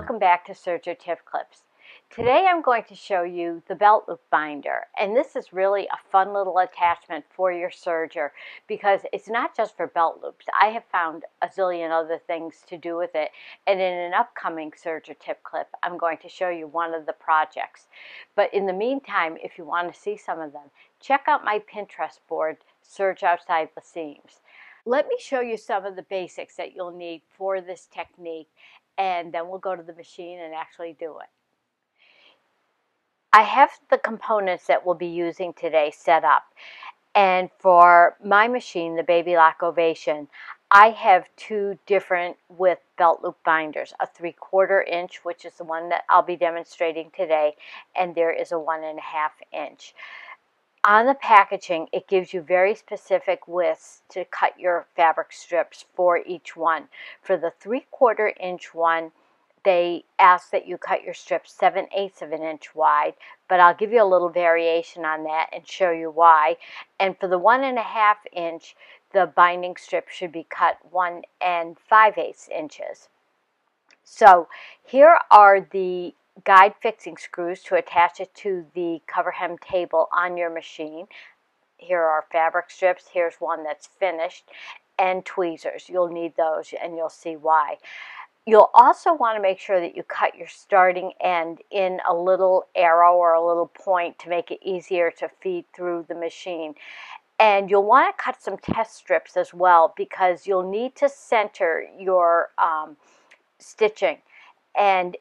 Welcome back to Serger Tip Clips. Today I'm going to show you the belt loop binder and this is really a fun little attachment for your serger because it's not just for belt loops. I have found a zillion other things to do with it and in an upcoming serger tip clip I'm going to show you one of the projects. But in the meantime if you want to see some of them check out my Pinterest board Serge Outside the Seams. Let me show you some of the basics that you'll need for this technique and then we'll go to the machine and actually do it. I have the components that we'll be using today set up. And for my machine, the Baby Lock Ovation, I have two different width belt loop binders, a three quarter inch, which is the one that I'll be demonstrating today, and there is a one and a half inch. On the packaging, it gives you very specific widths to cut your fabric strips for each one. For the three quarter inch one, they ask that you cut your strips 7 eighths of an inch wide, but I'll give you a little variation on that and show you why. And for the one and a half inch, the binding strip should be cut 1 and 5 eighths inches. So here are the guide fixing screws to attach it to the cover hem table on your machine. Here are fabric strips. Here's one that's finished. And tweezers. You'll need those and you'll see why. You'll also want to make sure that you cut your starting end in a little arrow or a little point to make it easier to feed through the machine. And you'll want to cut some test strips as well because you'll need to center your um, stitching. And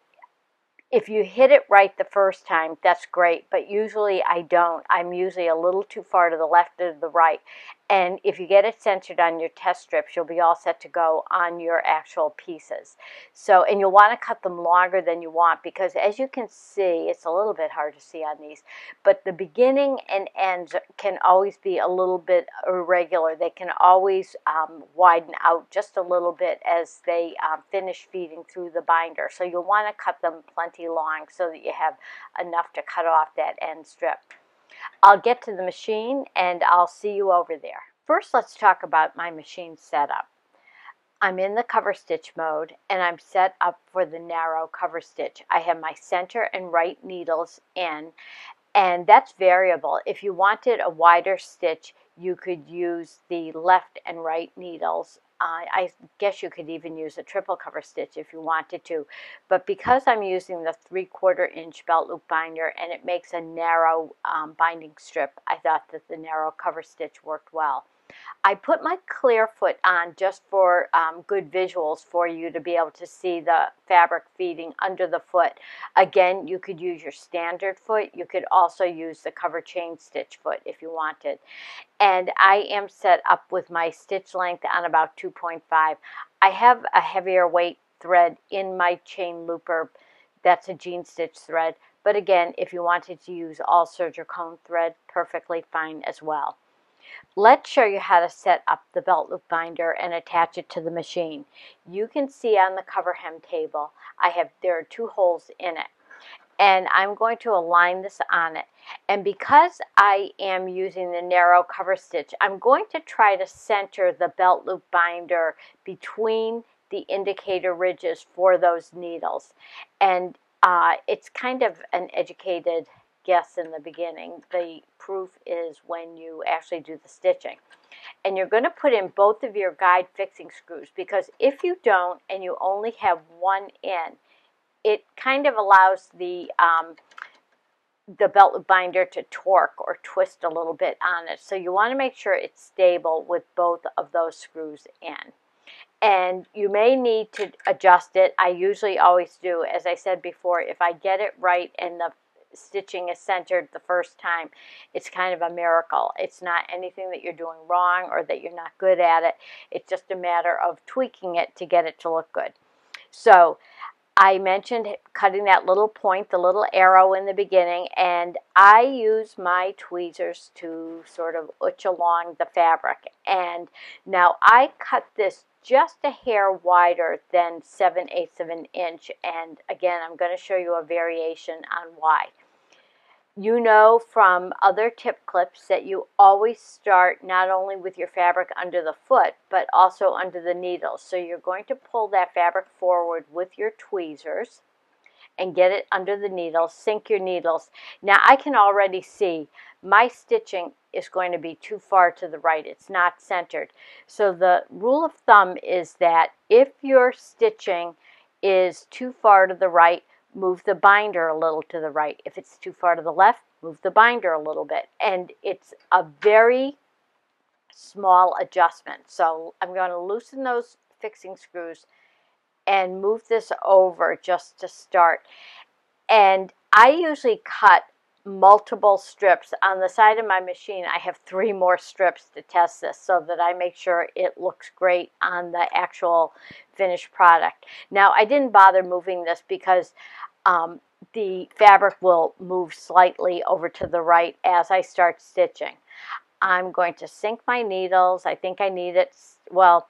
if you hit it right the first time, that's great, but usually I don't. I'm usually a little too far to the left or the right. And if you get it centered on your test strips, you'll be all set to go on your actual pieces. So, and you'll want to cut them longer than you want because as you can see, it's a little bit hard to see on these, but the beginning and ends can always be a little bit irregular. They can always um, widen out just a little bit as they um, finish feeding through the binder. So you'll want to cut them plenty long so that you have enough to cut off that end strip. I'll get to the machine and I'll see you over there. First, let's talk about my machine setup. I'm in the cover stitch mode and I'm set up for the narrow cover stitch. I have my center and right needles in and that's variable. If you wanted a wider stitch, you could use the left and right needles I guess you could even use a triple cover stitch if you wanted to. But because I'm using the 3 quarter inch belt loop binder and it makes a narrow um, binding strip, I thought that the narrow cover stitch worked well. I put my clear foot on just for um, good visuals for you to be able to see the fabric feeding under the foot. Again, you could use your standard foot. You could also use the cover chain stitch foot if you wanted. And I am set up with my stitch length on about 2.5. I have a heavier weight thread in my chain looper. That's a jean stitch thread. But again, if you wanted to use all serger cone thread, perfectly fine as well. Let's show you how to set up the belt loop binder and attach it to the machine. You can see on the cover hem table, I have there are two holes in it. And I'm going to align this on it. And because I am using the narrow cover stitch, I'm going to try to center the belt loop binder between the indicator ridges for those needles. And uh, it's kind of an educated guess in the beginning. The proof is when you actually do the stitching. And you're going to put in both of your guide fixing screws because if you don't and you only have one in, it kind of allows the um, the belt binder to torque or twist a little bit on it. So you want to make sure it's stable with both of those screws in. And you may need to adjust it. I usually always do. As I said before, if I get it right and the stitching is centered the first time, it's kind of a miracle. It's not anything that you're doing wrong or that you're not good at it. It's just a matter of tweaking it to get it to look good. So I mentioned cutting that little point, the little arrow in the beginning, and I use my tweezers to sort of utch along the fabric. And now I cut this just a hair wider than 7 eighths of an inch. And again, I'm going to show you a variation on why. you know from other tip clips that you always start not only with your fabric under the foot, but also under the needles. So you're going to pull that fabric forward with your tweezers and get it under the needles, sink your needles. Now I can already see my stitching is going to be too far to the right. It's not centered. So the rule of thumb is that if your stitching is too far to the right, move the binder a little to the right. If it's too far to the left, move the binder a little bit. And it's a very small adjustment. So I'm going to loosen those fixing screws and move this over just to start. And I usually cut multiple strips. On the side of my machine, I have three more strips to test this so that I make sure it looks great on the actual finished product. Now, I didn't bother moving this because um, the fabric will move slightly over to the right as I start stitching. I'm going to sink my needles. I think I need it, well,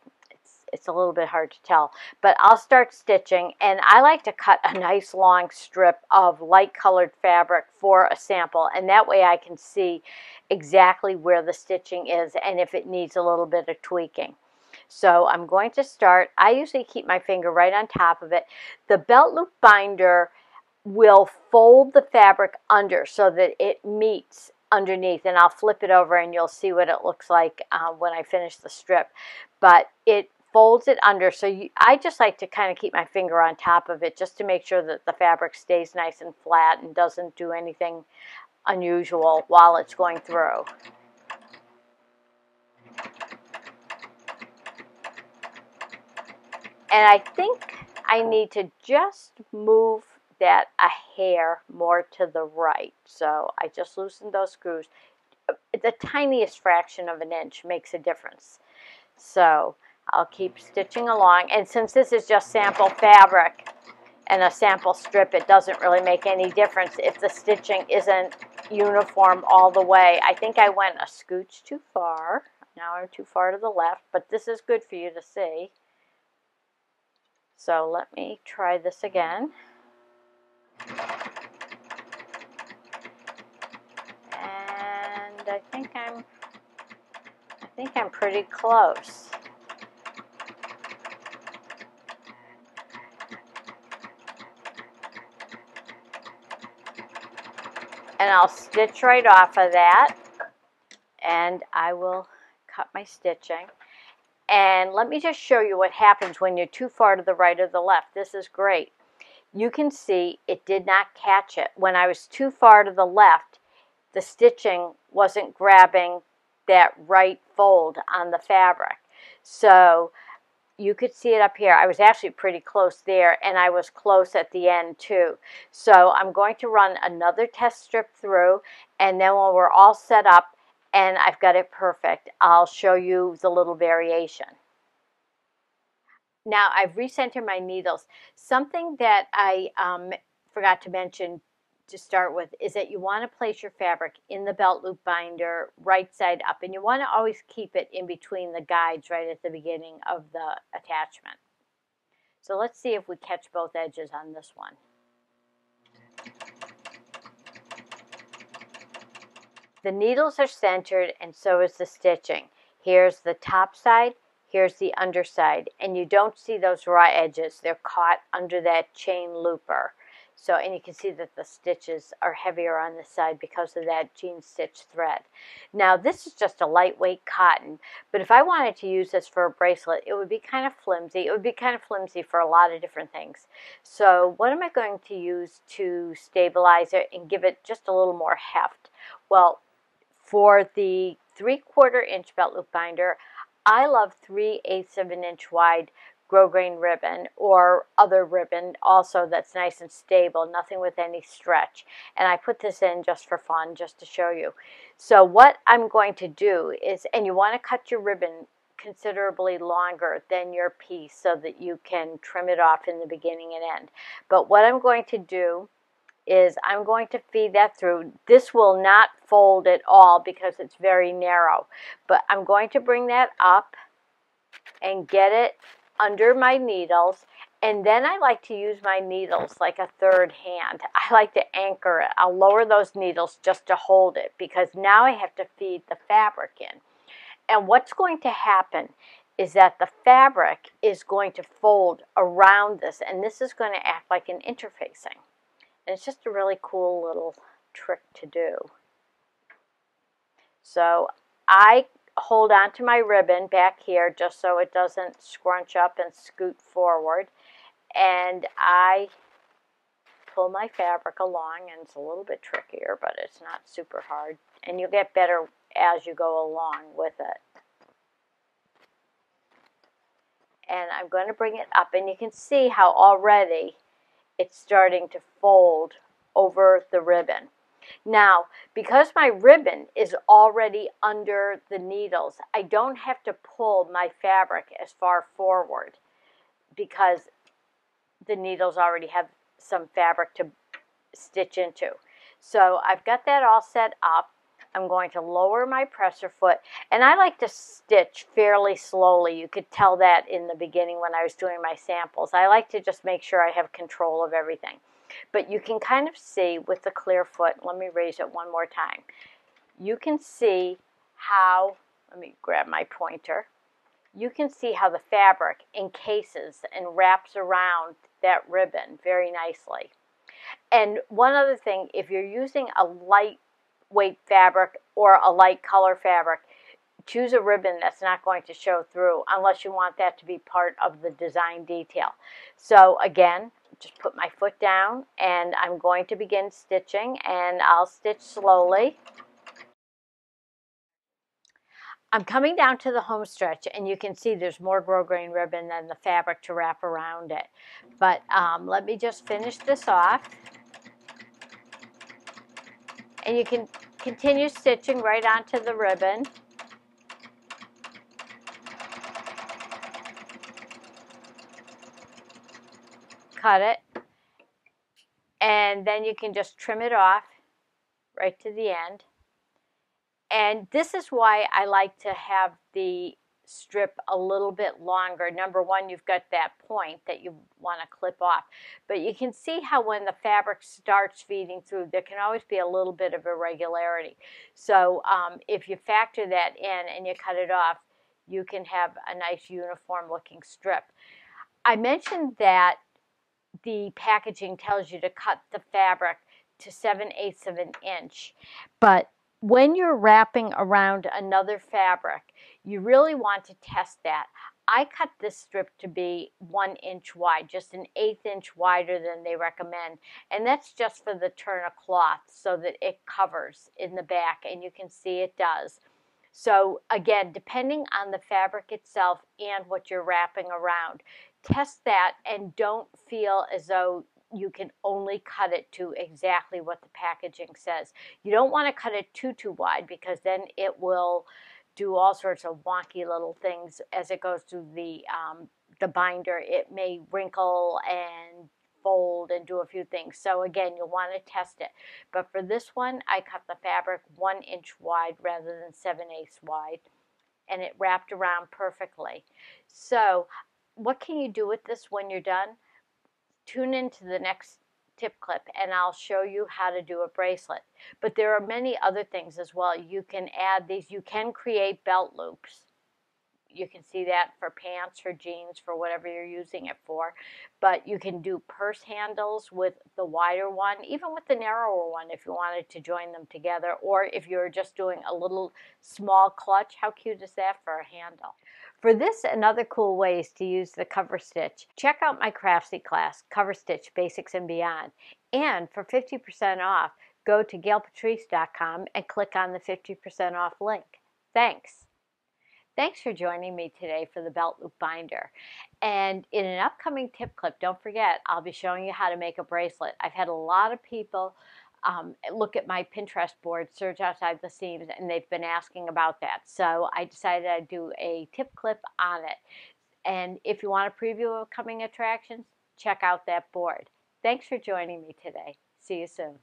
it's a little bit hard to tell. But I'll start stitching and I like to cut a nice long strip of light colored fabric for a sample and that way I can see exactly where the stitching is and if it needs a little bit of tweaking. So I'm going to start. I usually keep my finger right on top of it. The belt loop binder will fold the fabric under so that it meets underneath and I'll flip it over and you'll see what it looks like uh, when I finish the strip. But it folds it under. So you, I just like to kind of keep my finger on top of it just to make sure that the fabric stays nice and flat and doesn't do anything unusual while it's going through. And I think I need to just move that a hair more to the right. So I just loosened those screws. The tiniest fraction of an inch makes a difference. So I'll keep stitching along. And since this is just sample fabric and a sample strip, it doesn't really make any difference if the stitching isn't uniform all the way. I think I went a scooch too far. Now I'm too far to the left, but this is good for you to see. So let me try this again. And I think I'm I think I'm pretty close. And I'll stitch right off of that. And I will cut my stitching. And let me just show you what happens when you're too far to the right or the left. This is great. You can see it did not catch it. When I was too far to the left the stitching wasn't grabbing that right fold on the fabric. So you could see it up here. I was actually pretty close there and I was close at the end too. So I'm going to run another test strip through and then when we're all set up and I've got it perfect, I'll show you the little variation. Now I've recentered my needles. Something that I um, forgot to mention to start with is that you want to place your fabric in the belt loop binder right side up and you want to always keep it in between the guides right at the beginning of the attachment. So let's see if we catch both edges on this one. The needles are centered and so is the stitching. Here's the top side, here's the underside, and you don't see those raw edges. They're caught under that chain looper. So, and you can see that the stitches are heavier on this side because of that jean stitch thread. Now, this is just a lightweight cotton, but if I wanted to use this for a bracelet, it would be kind of flimsy. It would be kind of flimsy for a lot of different things. So, what am I going to use to stabilize it and give it just a little more heft? Well, for the three quarter inch belt loop binder, I love 3 eighths of an inch wide grosgrain ribbon or other ribbon also that's nice and stable, nothing with any stretch. And I put this in just for fun, just to show you. So what I'm going to do is, and you want to cut your ribbon considerably longer than your piece so that you can trim it off in the beginning and end. But what I'm going to do is I'm going to feed that through. This will not fold at all because it's very narrow, but I'm going to bring that up and get it under my needles And then I like to use my needles like a third hand. I like to anchor it. I'll lower those needles just to hold it because now I have to feed the fabric in. And what's going to happen is that the fabric is going to fold around this and this is going to act like an interfacing. And it's just a really cool little trick to do. So I hold on to my ribbon back here just so it doesn't scrunch up and scoot forward. And I pull my fabric along and it's a little bit trickier, but it's not super hard. And you'll get better as you go along with it. And I'm going to bring it up and you can see how already it's starting to fold over the ribbon. Now, because my ribbon is already under the needles, I don't have to pull my fabric as far forward because the needles already have some fabric to stitch into. So I've got that all set up. I'm going to lower my presser foot and I like to stitch fairly slowly. You could tell that in the beginning when I was doing my samples. I like to just make sure I have control of everything. But you can kind of see with the clear foot, let me raise it one more time. You can see how, let me grab my pointer. You can see how the fabric encases and wraps around that ribbon very nicely. And one other thing, if you're using a lightweight fabric or a light color fabric, choose a ribbon that's not going to show through unless you want that to be part of the design detail. So again, just put my foot down and I'm going to begin stitching and I'll stitch slowly. I'm coming down to the home stretch and you can see there's more grosgrain ribbon than the fabric to wrap around it. But um, let me just finish this off. And you can continue stitching right onto the ribbon. Cut it and then you can just trim it off right to the end. And this is why I like to have the strip a little bit longer. Number one, you've got that point that you want to clip off. But you can see how when the fabric starts feeding through, there can always be a little bit of irregularity. So um, if you factor that in and you cut it off, you can have a nice uniform looking strip. I mentioned that the packaging tells you to cut the fabric to 7 eighths of an inch. But when you're wrapping around another fabric, you really want to test that. I cut this strip to be one inch wide, just an eighth inch wider than they recommend. And that's just for the turn of cloth so that it covers in the back and you can see it does. So again, depending on the fabric itself and what you're wrapping around, test that and don't feel as though you can only cut it to exactly what the packaging says. You don't want to cut it too, too wide because then it will do all sorts of wonky little things as it goes through the, um, the binder. It may wrinkle and fold and do a few things. So again, you'll want to test it. But for this one, I cut the fabric one inch wide rather than seven eighths wide and it wrapped around perfectly. So what can you do with this when you're done? Tune into the next tip clip and I'll show you how to do a bracelet. But there are many other things as well. You can add these, you can create belt loops you can see that for pants, for jeans, for whatever you're using it for. But you can do purse handles with the wider one, even with the narrower one if you wanted to join them together. Or if you're just doing a little small clutch, how cute is that for a handle? For this and other cool ways to use the cover stitch, check out my Craftsy class, Cover Stitch Basics and Beyond. And for 50% off, go to gailpatrice.com and click on the 50% off link. Thanks. Thanks for joining me today for the belt loop binder. And in an upcoming tip clip, don't forget, I'll be showing you how to make a bracelet. I've had a lot of people um, look at my Pinterest board, Serge Outside the Seams, and they've been asking about that. So I decided I'd do a tip clip on it. And if you want a preview of coming attractions, check out that board. Thanks for joining me today. See you soon.